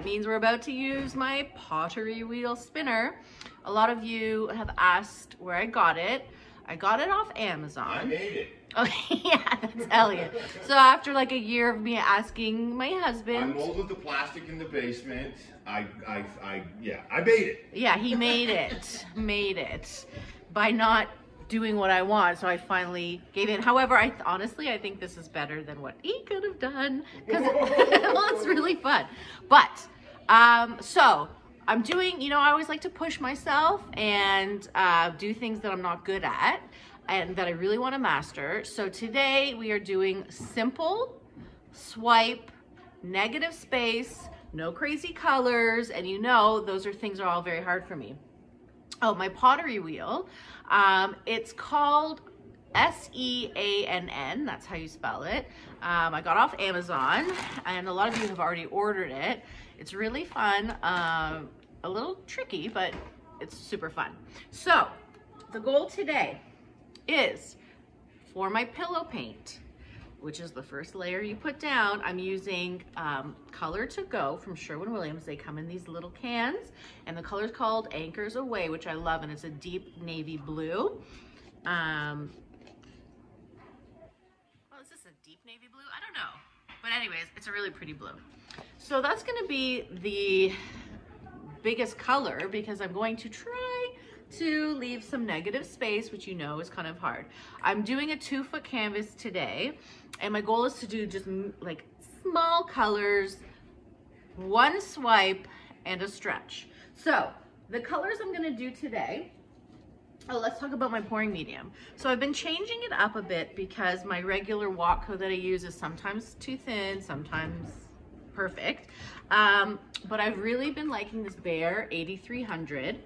that means we're about to use my pottery wheel spinner. A lot of you have asked where I got it. I got it off Amazon. I made it. Okay, oh, yeah, that's Elliot. So after like a year of me asking my husband, I molded the plastic in the basement. I, I, I, yeah, I made it. yeah, he made it, made it by not doing what I want. So I finally gave in. However, I honestly I think this is better than what he could have done because well, it's really fun. But um, so I'm doing, you know, I always like to push myself and uh, do things that I'm not good at and that I really want to master. So today we are doing simple swipe, negative space, no crazy colors, and you know those are things are all very hard for me. Oh, my pottery wheel. Um, it's called S-E-A-N-N, that's how you spell it. Um, I got off Amazon, and a lot of you have already ordered it. It's really fun, um, a little tricky, but it's super fun. So, the goal today is for my pillow paint, which is the first layer you put down, I'm using um, Color to Go from Sherwin-Williams. They come in these little cans, and the color is called Anchors Aweigh, which I love, and it's a deep navy blue. Um, well, is this a deep navy blue? I don't know. But anyways, it's a really pretty blue. So that's gonna be the biggest color because I'm going to try to leave some negative space, which you know is kind of hard. I'm doing a two foot canvas today, and my goal is to do just like small colors, one swipe, and a stretch. So the colors I'm gonna do today, Oh, let's talk about my pouring medium. So I've been changing it up a bit because my regular Watco that I use is sometimes too thin, sometimes perfect. Um, but I've really been liking this Behr 8300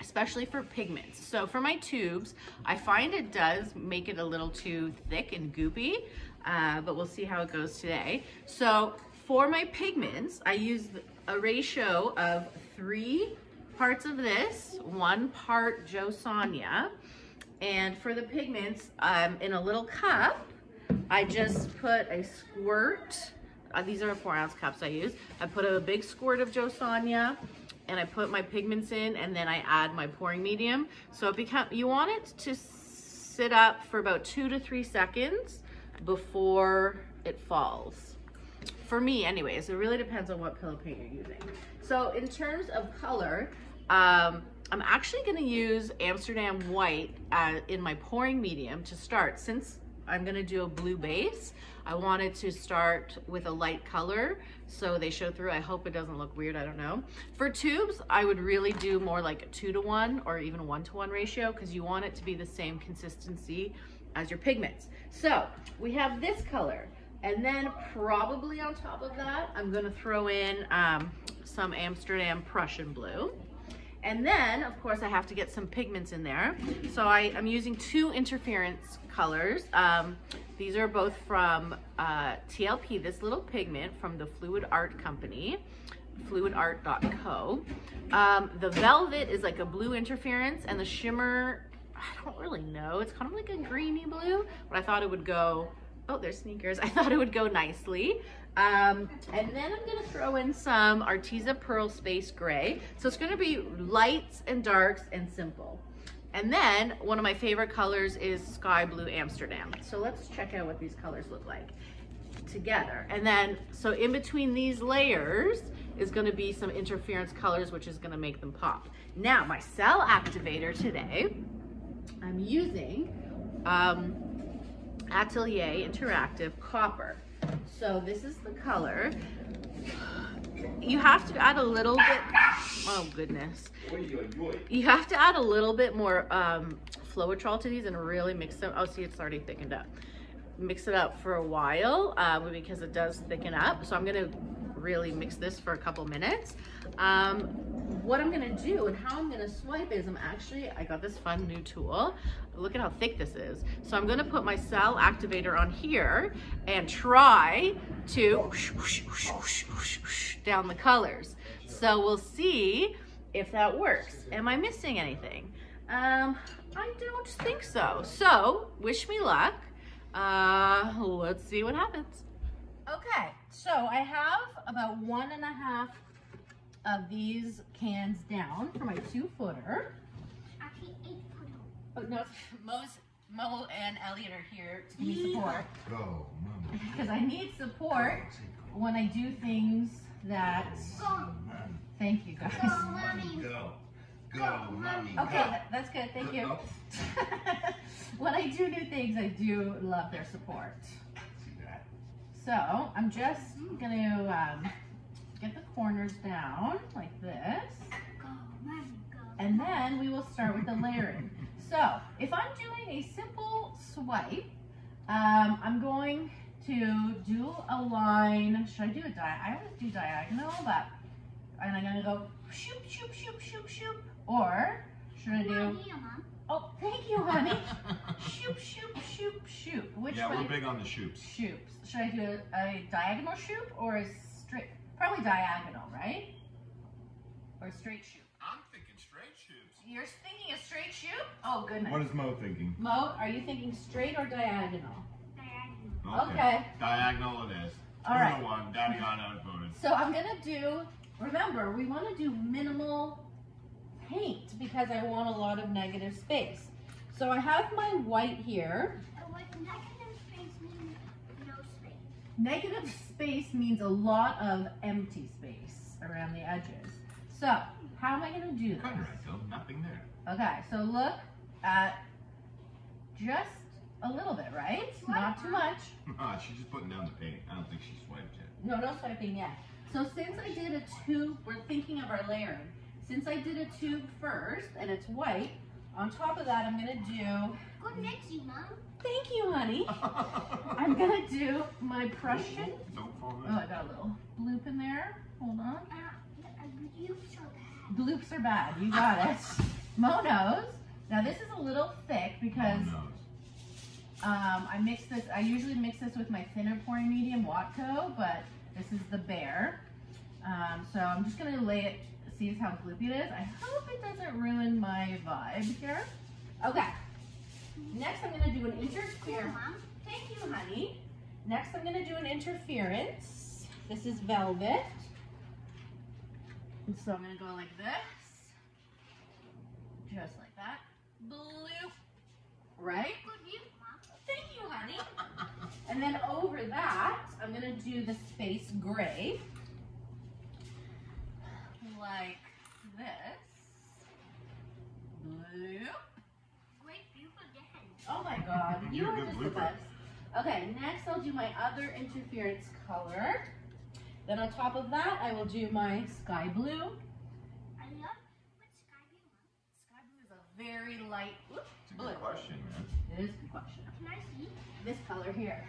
especially for pigments. So for my tubes, I find it does make it a little too thick and goopy, uh, but we'll see how it goes today. So for my pigments, I use a ratio of three parts of this, one part Jo Sonja, and for the pigments, um, in a little cup, I just put a squirt, uh, these are four ounce cups I use. I put a big squirt of Jo Sonja, and I put my pigments in and then I add my pouring medium. So it become, you want it to sit up for about two to three seconds before it falls. For me anyways, it really depends on what pillow paint you're using. So in terms of color, um, I'm actually gonna use Amsterdam White uh, in my pouring medium to start. Since I'm gonna do a blue base, I wanted to start with a light color so they show through. I hope it doesn't look weird, I don't know. For tubes, I would really do more like a two to one or even one to one ratio because you want it to be the same consistency as your pigments. So we have this color. And then probably on top of that, I'm gonna throw in um, some Amsterdam Prussian blue. And then, of course, I have to get some pigments in there. So I, am using two interference colors. Um, these are both from uh, TLP, this little pigment from the Fluid Art Company, fluidart.co. Um, the velvet is like a blue interference and the shimmer, I don't really know. It's kind of like a greeny blue, but I thought it would go, oh, there's sneakers. I thought it would go nicely. Um, and then I'm gonna throw in some Arteza Pearl Space Gray. So it's gonna be lights and darks and simple. And then one of my favorite colors is Sky Blue Amsterdam. So let's check out what these colors look like together. And then, so in between these layers is gonna be some interference colors, which is gonna make them pop. Now, my cell activator today, I'm using um, Atelier Interactive Copper. So this is the color. You have to add a little bit, oh goodness. You have to add a little bit more um, Floetrol to these and really mix them. Oh, see, it's already thickened up. Mix it up for a while uh, because it does thicken up. So I'm gonna really mix this for a couple minutes. Um, what I'm gonna do and how I'm gonna swipe is I'm actually, I got this fun new tool. Look at how thick this is. So I'm gonna put my cell activator on here and try to down the colors. So we'll see if that works. Am I missing anything? Um, I don't think so. So wish me luck. Uh, let's see what happens. Okay, so I have about one and a half of these cans down for my two footer. Actually, eight photo. Oh no, Mo's, Mo and Elliot are here to give me support Go, mama. because I need support when I do things that. Go, Thank you guys. go, mommy. Go. Go, mommy. Okay, go. that's good. Thank you. When I do new things, I do love their support. So I'm just gonna um, get the corners down like this. And then we will start with the layering. So if I'm doing a simple swipe, um, I'm going to do a line. Should I do a di? I always do diagonal, but and I'm gonna go shoop, shoop, shoop, shoop, shoop. Or should I do? Mommy, mom. Oh, thank you, honey. shoop, shoop, shoop, shoop. Which yeah, way? we're big on the shoops. Shoops. Should I do a, a diagonal shoop or a straight? Probably diagonal, right? Or a straight shoop. I'm thinking straight shoops. You're thinking a straight shoot? Oh goodness. What is Mo thinking? Mo, are you thinking straight or diagonal? Diagonal. Okay. Diagonal it is. All Two right. one. Daddy got outvoted. So I'm gonna do. Remember, we want to do minimal paint because I want a lot of negative space. So I have my white here. What negative space means no space. Negative space means a lot of empty space around the edges. So how am I gonna do this? Right, though. Nothing there. Okay, so look at just a little bit, right? Not too much. She's just putting down the paint. I don't think she swiped yet. No, no swiping yet. So since I did a tube, we're thinking of our layering. Since I did a tube first and it's white, on top of that I'm gonna do, Good mixing, mom. thank you honey, I'm gonna do my Prussian. Don't fall in. Oh, I got a little bloop in there. Hold on. Uh, you so bad. Bloops are bad, you got it. Mo knows. Now this is a little thick because Who? Um, I mix this, I usually mix this with my thinner pouring medium Watco, but this is the Behr. Um, so I'm just gonna lay it, see how gloopy it is. I hope it doesn't ruin my vibe here. Okay. Next I'm gonna do an interference. Thank you, honey. Next I'm gonna do an interference. This is velvet. And so I'm gonna go like this. Just like that. Bloop. Right? Good you, mom. Thank you, honey. And then over that, I'm gonna do the space gray. Like this. Bloop. Great view again. Oh my god, you You're a are good just the best. Okay, next I'll do my other interference color. Then on top of that, I will do my sky blue. I love what sky blue, mom. Sky blue is a very light, whoop, It's a good question, man. it is a good question. Can I see? This color here.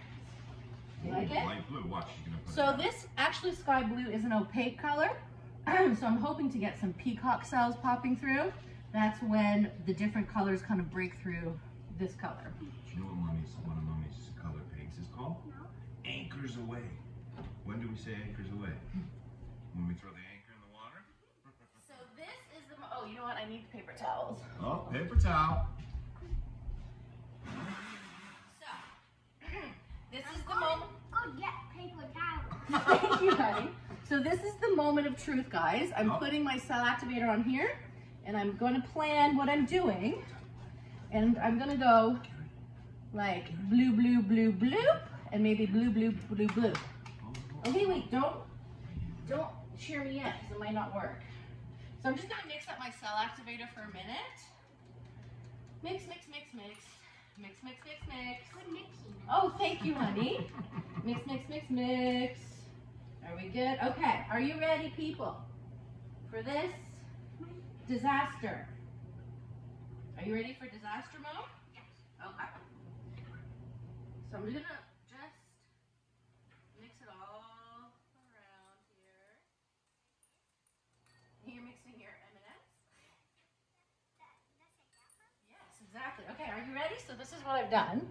Like it? Light blue. Watch, So this, actually sky blue is an opaque color. so I'm hoping to get some peacock cells popping through. That's when the different colors kind of break through this color. Do you know what mommy's, one of mommy's color pigs is called? No. Anchors away. When do we say anchors away? Hmm. When we throw the anchor in the water? So this is the, oh, you know what? I need paper towels. Oh, paper towel. So, this is the moment. Oh, go get paper towel. Thank you, honey. So this is the moment of truth, guys. I'm Oh. putting my cell activator on here, and I'm going to plan what I'm doing. And I'm going to go like blue, blue, blue, bloop, and maybe blue, blue, blue, blue. Okay, wait, don't, don't cheer me yet, because it might not work. So I'm just going to mix up my cell activator for a minute. Mix, mix, mix, mix. Mix, mix, mix, mix. Good mixing. Oh, thank you, honey. Mix, mix, mix, mix. Are we good? Okay, are you ready, people, for this disaster? Are you ready for disaster mode? Yes. Okay. So I'm gonna just mix it all around here. You're mixing your M&Ms? Yes, exactly. Okay? So this is what I've done.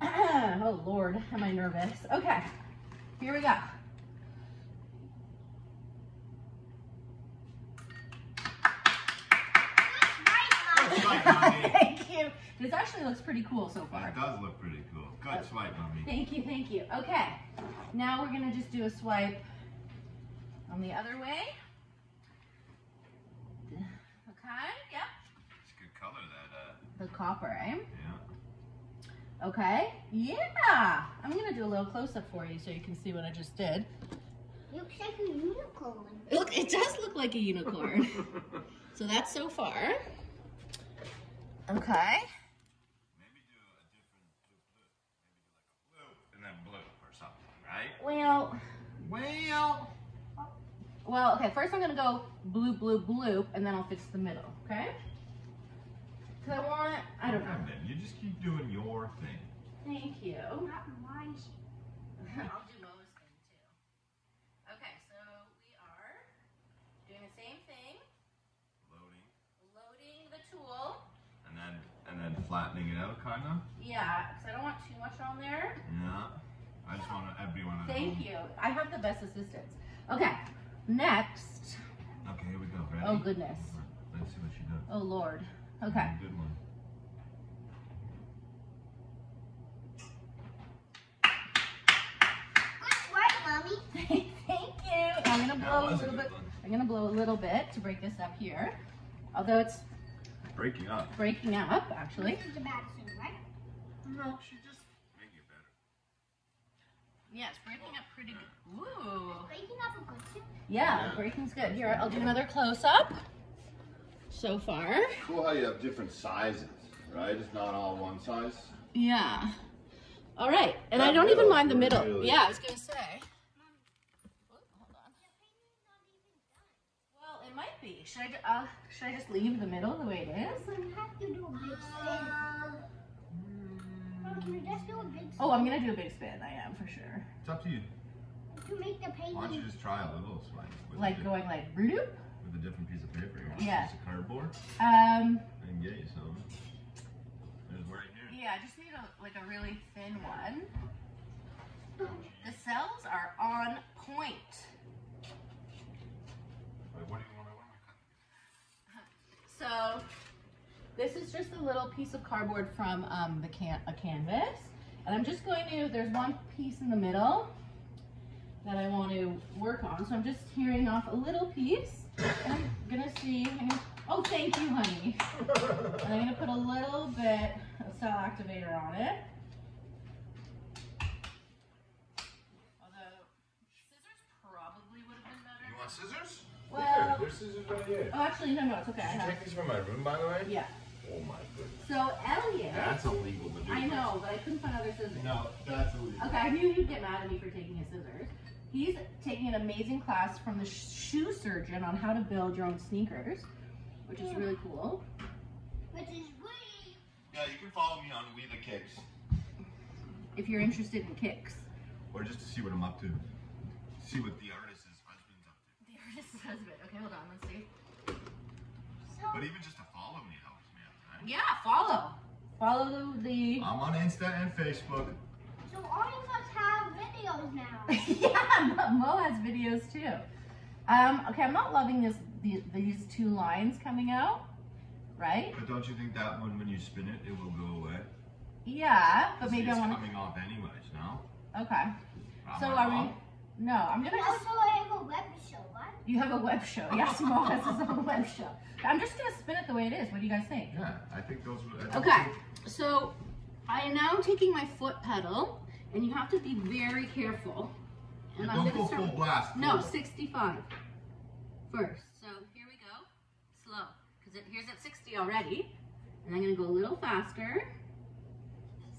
oh Lord, am I nervous? Okay, here we go. Right, mom. That's right, mommy. Thank you. This actually looks pretty cool so far. That does look pretty cool. Good swipe, mommy. Thank you, thank you. Okay, now we're gonna just do a swipe on the other way. Okay, yep. It's a good color, that, uh, The copper, eh? yeah. Okay, yeah. I'm gonna do a little close up for you so you can see what I just did. Looks like a unicorn. Look, it does look like a unicorn. so that's so far. Okay. Maybe do a different blue, blue. Maybe do like a blue and then blue or something, right? Well, Well, well, okay. First, I'm gonna go blue, blue, blue, and then I'll fix the middle. Okay? Cause I. I don't know. then you just keep doing your thing. Thank you. Not mine. I'll do Mo's thing too. Okay, so we are doing the same thing. Loading Loading the tool. and then and then flattening it out, kind of. Yeah, because I don't want too much on there. Yeah. I just want everyone. At Thank home. you. I have the best assistants. Okay, next. Okay, here we go. Ready? Oh goodness. Let's see what she does. Oh lord. Okay. Good one. Good swipe, mommy. Thank you. I'm gonna blow a little bit. one. I'm gonna blow a little bit to break this up here. Although it's Breaking up. breaking up actually. This is the bad thing, right? No, she just making it better. Yeah, it's breaking up pretty good. Ooh. Breaking up a good thing. Yeah, Yeah. breaking's good. Here, I'll do another close up. So far. Cool how you have different sizes, right? It's not all one size. Yeah. All right, and I don't even mind the middle. really- Yeah, I was gonna say. Whoop, hold on. Well, it might be. Should I? Uh, should I just leave the middle the way it is? So you have to do a big spin. Mom, can you just do a big spin Oh, I'm gonna do a big spin. I am for sure. It's up to you. to make the painting? Why don't you just try a little swipe Like a, going like bloop. with a different piece of paper? You want Yeah. a piece of cardboard? Um. I can get you some. There's right here. Yeah, I just need a like a really thin one. The cells are on point. Wait, what do you want? What So this is just a little piece of cardboard from um, the can a canvas, and I'm just going to. There's one piece in the middle that I want to work on, so I'm just tearing off a little piece. And I'm gonna see. Gonna- oh, thank you, honey. And I'm gonna put a little bit of cell activator on it. Although scissors probably would have been better. You want scissors? Well, there's scissors right here. oh, actually, no, no, it's okay. I Did you have. take these from my room, by the way? Yeah. Oh my goodness. So Elliot. That's illegal to do. I know, but I couldn't find other scissors. No, that's illegal. Okay, I knew you'd get mad at me for taking his scissors. He's taking an amazing class from the shoe surgeon on how to build your own sneakers, which is really cool. Which is we. Yeah, you can follow me on We the Kicks. If you're interested in kicks. Or just to see what I'm up to. See what the artist's husband's up to. The artist's husband. Okay, hold on, let's see. So, But even just to follow me helps me out, right? Yeah, follow. Follow the. I'm on Insta and Facebook. so all of us have videos now. yeah, but Mo has videos too. Um, okay, I'm not loving this the, these two lines coming out, right? But don't you think that one, when you spin it, it will go away? Yeah, but maybe I it's want coming off anyways, no? to. Okay. Am So I are wrong? we? No, I'm gonna We just. also I have a web show, right? You have a web show. Yes, Mo has his own web show. I'm just gonna spin it the way it is. What do you guys think? Yeah, I think those were. I think Okay, so I am now taking my foot pedal, and you have to be very careful. so- And Don't gonna go start- full blast. No, full. 65 first. So here we go. Slow, because it, here's at 60 already. And I'm gonna go a little faster.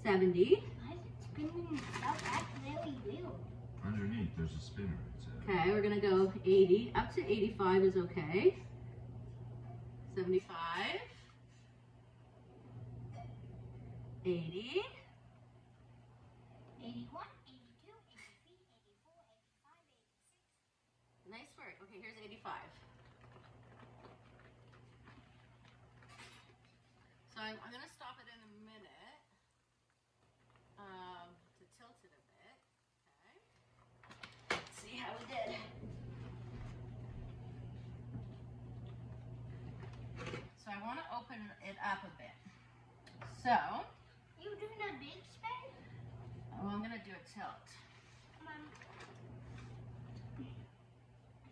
70. Why is it spinning itself? That's really weird. Underneath, there's a spinner. Okay, we're gonna go 80. Up to 85 is okay. 75. 80. 81, 82, 83, 84, 85, 86. Nice work. Okay, here's 85. So I'm, I'm gonna stop it in a minute um, to tilt it a bit. Okay. Let's see how we did. So I want to open it up a bit. So, You doing a big spin? oh, I'm gonna do a tilt. Come on.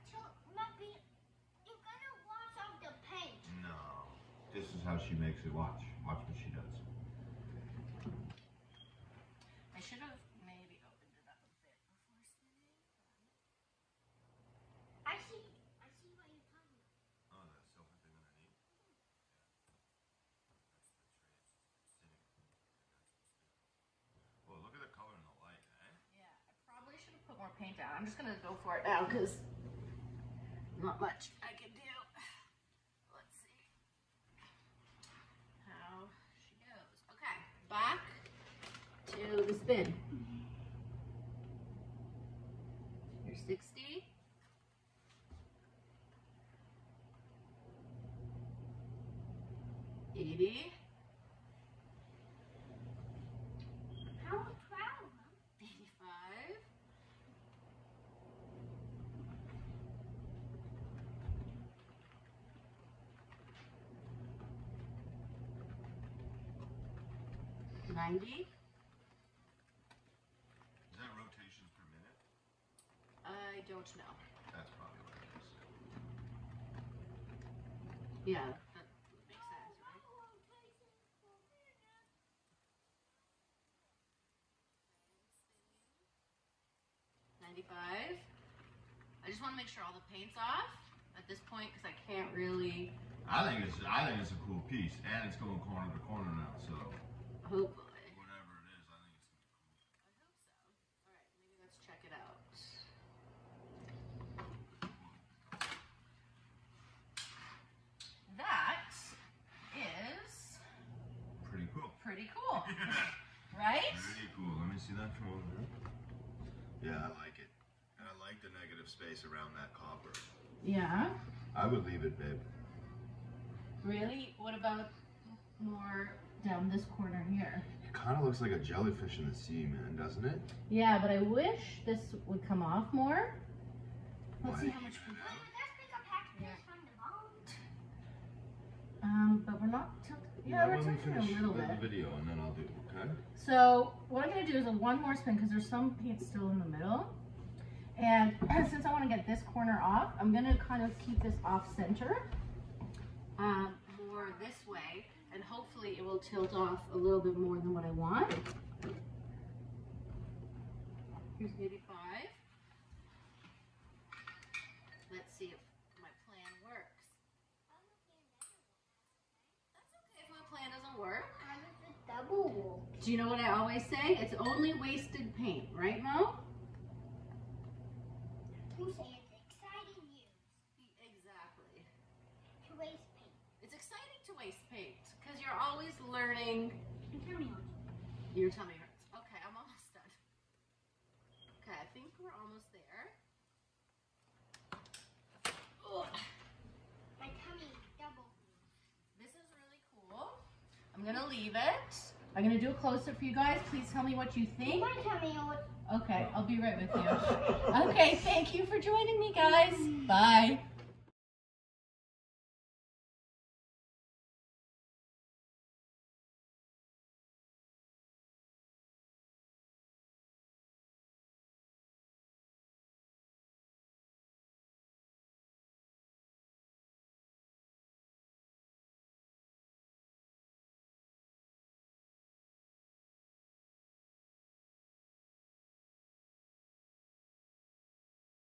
So, you're gonna wash off the paint. No. This is how she makes it. Watch. Watch what she does. I should have maybe opened it up a bit before spinning. I see. I see what you're talking about. Oh, that silver thing underneath? Well, look at the color in the light, eh? Yeah, I probably should have put more paint down. I'm just gonna go for it now because not much I can do. Let's see how she goes. Okay, back to the spin. 90. Is that rotations per minute? I don't know. That's probably what it is. Yeah, that makes sense, right? Ninety-five. I just want to make sure all the paint's off at this point because I can't really. I think it's I think it's a cool piece, and it's going corner to corner now, so. Hope. Right? Pretty cool. Let me see that from over there. Yeah, I like it. And I like the negative space around that copper. Yeah. I would leave it, babe. Really? What about more down this corner here? It kind of looks like a jellyfish in the sea, man, doesn't it? Yeah, but I wish this would come off more. Let's see how much. Wait, let's pick a package from the boat. Um, but we're not tilting. Yeah, we're tilting a little the, bit. the video, and then I'll do it. Okay. So what I'm gonna do is a one more spin because there's some paint still in the middle. And since I want to get this corner off, I'm gonna kind of keep this off center, um, more this way, and hopefully it will tilt off a little bit more than what I want. Here's maybe five. Let's see if my plan works. That's okay if my plan doesn't work. How does it double? Do you know what I always say? It's only wasted paint, right, Mo? Who say it's exciting news Exactly. to waste paint? It's exciting to waste paint because you're always learning. Tell me what. Your tummy hurts. Okay, I'm almost done. Okay, I think we're almost there. Ugh, My tummy double. This is really cool. I'm gonna leave it. I'm gonna do a close up for you guys. Please tell me what you think. My tummy what? Okay, I'll be right with you. Okay, thank you for joining me, guys. Bye.